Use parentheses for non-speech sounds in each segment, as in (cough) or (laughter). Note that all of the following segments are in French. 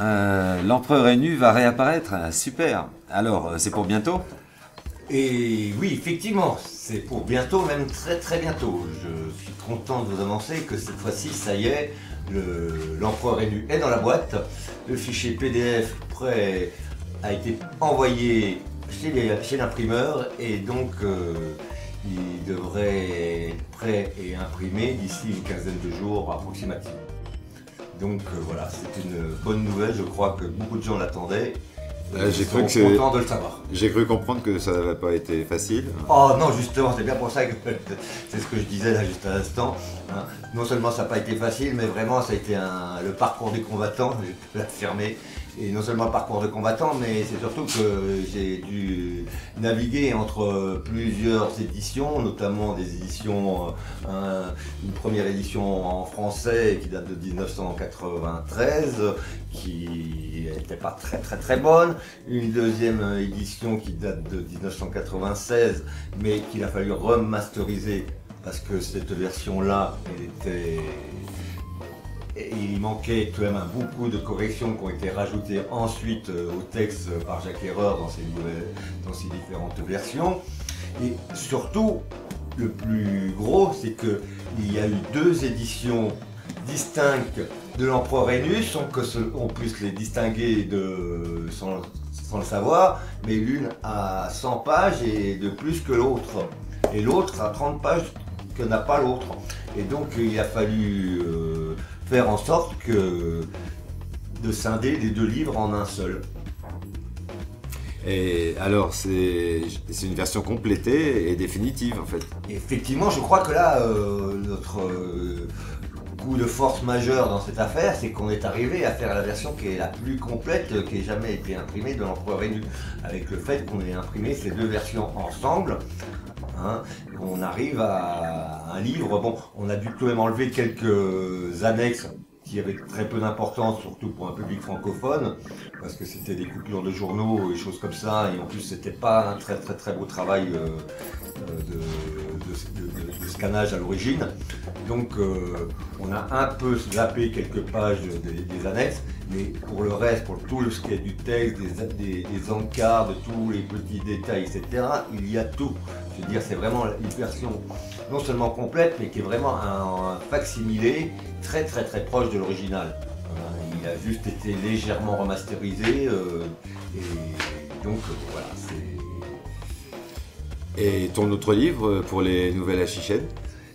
euh, l'empereur est nu va réapparaître. Super. Alors, euh, c'est pour bientôt? Et oui, effectivement, c'est pour bientôt, même très très bientôt. Je suis content de vous annoncer que cette fois-ci, ça y est, le- l'empereur est nu est dans la boîte. Le fichier PDF prêt a été envoyé chez l'imprimeur et donc euh, il devrait être prêt et imprimé d'ici une quinzaine de jours approximativement. Donc euh, voilà, c'est une bonne nouvelle, je crois que beaucoup de gens l'attendaient. Euh, j'ai cru que de le savoir. J'ai cru comprendre que ça n'avait pas été facile. Oh non, justement, c'est bien pour ça que (laughs) c'est ce que je disais là juste à l'instant. hein. Non seulement ça n'a pas été facile, mais vraiment ça a été un- le parcours des combattants, (laughs) je peux l'affirmer. Et non seulement le parcours de combattant, mais c'est surtout que j'ai dû naviguer entre plusieurs éditions, notamment des éditions, euh, un- une première édition en français qui date de 1993, qui n'était pas très très très bonne, une deuxième édition qui date de 1996, mais qu'il a fallu remasteriser parce que cette version-là, elle était il manquait tout de même beaucoup de corrections qui ont été rajoutées ensuite euh, au texte par Jacques Erreur dans ses, différentes versions. Et surtout, le plus gros, c'est qu'il y a eu deux éditions distinctes de l'empereur Enus, sans que ce- on puisse les distinguer de, sans, le savoir, mais l'une a 100 pages et de plus que l'autre. Et l'autre a 30 pages que n'a pas l'autre. Et donc il a fallu euh, faire en sorte que de scinder les deux livres en un seul. Et alors, c'est une version complétée et définitive en fait. Effectivement, je crois que là, euh, notre euh, coup de force majeur dans cette affaire, c'est qu'on est arrivé à faire la version qui est la plus complète euh, qui ait jamais été imprimée de l'Empereur Rénu. Avec le fait qu'on ait imprimé ces deux versions ensemble, hein, on arrive à un livre. Bon, on a dû quand même enlever quelques annexes qui avaient très peu d'importance, surtout pour un public francophone, parce que c'était des coupures de journaux et choses comme ça, et en plus c'était pas un très très très beau travail euh, euh, de, de- scannage à l'origine. Donc euh, on a un peu zappé quelques pages des, annexes, mais pour le reste, pour tout ce qui est du texte, des, des, des encarts, de tous les petits détails, etc., il y a tout. Je veux dire, c'est vraiment une version non seulement complète, mais qui est vraiment un, un facsimilé très très très proche de l'original. Euh, il a juste été légèrement remasterisé, euh, et donc euh, voilà. Et ton autre livre pour les nouvelles Achichènes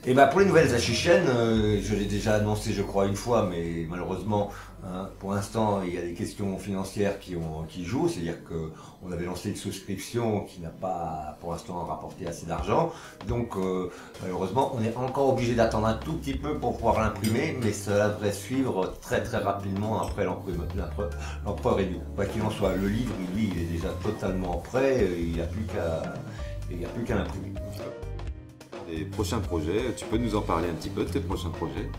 Et ben pour les nouvelles Achichènes, euh, je l'ai déjà annoncé je crois une fois, mais malheureusement hein, pour l'instant il y a des questions financières qui, ont, qui jouent, c'est-à-dire qu'on avait lancé une souscription qui n'a pas pour l'instant rapporté assez d'argent, donc euh, malheureusement on est encore obligé d'attendre un tout petit peu pour pouvoir l'imprimer, mais ça devrait suivre très très rapidement après l'empereur élu. Quoi qu'il en soit, le livre lui il est déjà totalement prêt, euh, il n'y a plus qu'à l'imprimer. Les prochains projets, tu peux nous en parler un petit peu de tes prochains projets?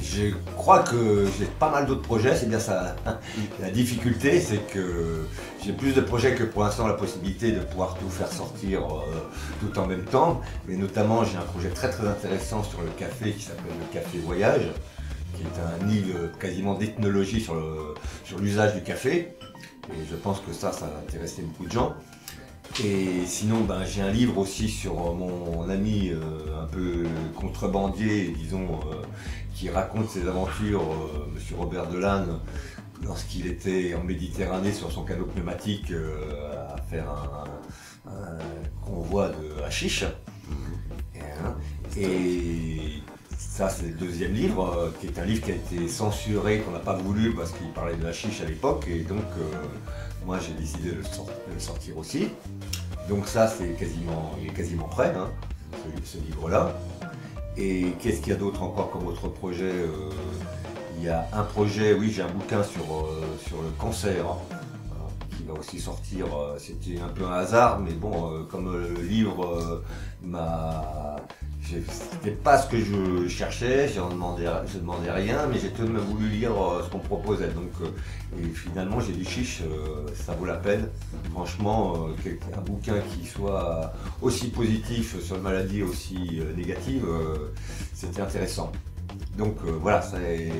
Je crois que j'ai pas mal d'autres projets, c'est bien ça. La difficulté, c'est que j'ai plus de projets que pour l'instant la possibilité de pouvoir tout faire sortir euh, tout en même temps. Mais notamment, j'ai un projet très très intéressant sur le café qui s'appelle le Café Voyage, qui est un livre quasiment d'ethnologie sur l'usage du café. Et je pense que ça, ça va intéresser beaucoup de gens. Et sinon, ben, j'ai un livre aussi sur euh, mon ami euh, un peu contrebandier, disons, euh, qui raconte ses aventures, euh, Monsieur Robert Delanne, lorsqu'il était en Méditerranée sur son canot pneumatique à faire un, convoi de hashish. Et, hein, et ça, c'est le deuxième livre, qui est un livre qui a été censuré, qu'on n'a pas voulu parce qu'il parlait de hashish à l'époque. Et donc, moi, j'ai décidé de le, sortir aussi. Donc ça, c'est quasiment, il est quasiment prêt, hein, ce, ce livre-là. Et qu'est-ce qu'il y a d'autre encore comme autre projet euh, Il y a un projet, oui, j'ai un bouquin sur, euh, sur le cancer, va aussi sortir. euh, C'était un peu un hasard, mais bon, euh, comme euh, le livre m'a... C'était pas ce que je cherchais, j'en demandais, je demandais rien, mais j'ai tout de même voulu lire ce qu'on proposait. Donc, et finalement, j'ai dit chiche, ça vaut la peine. Franchement, un bouquin qui soit aussi positif sur une maladie aussi négative, c'était intéressant. Donc voilà, c'est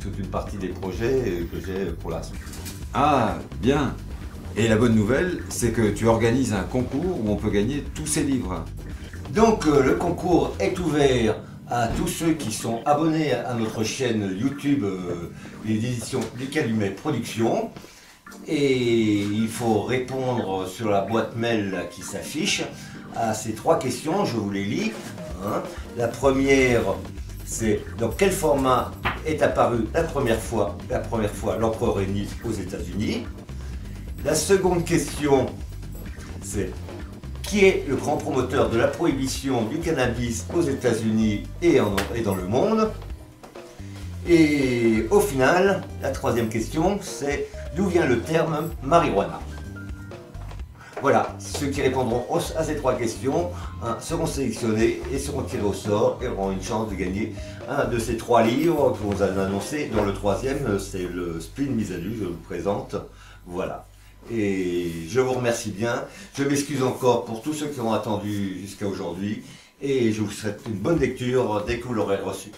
toute une partie des projets que j'ai pour la suite. Ah, bien. Et la bonne nouvelle, c'est que tu organises un concours où on peut gagner tous ces livres. Donc euh, le concours est ouvert à tous ceux qui sont abonnés à notre chaîne YouTube euh, les éditions du Calumet Productions. Et il faut répondre sur la boîte mail qui s'affiche à ces trois questions, je vous les lis. hein. La première, c'est dans quel format est apparu la première fois, la première fois l'empereur Énile aux États-Unis? La seconde question, c'est qui est le grand promoteur de la prohibition du cannabis aux États-Unis et, dans le monde? Et au final, la troisième question, c'est d'où vient le terme marijuana? Voilà, ceux qui répondront à ces trois questions hein, seront sélectionnés et seront tirés au sort et auront une chance de gagner un de ces trois livres que vous avez annoncé, dont le troisième, c'est le Spleen mise à nu, je vous présente. Voilà. Et je vous remercie bien. Je m'excuse encore pour tous ceux qui ont attendu jusqu'à aujourd'hui. Et je vous souhaite une bonne lecture dès que vous l'aurez reçu.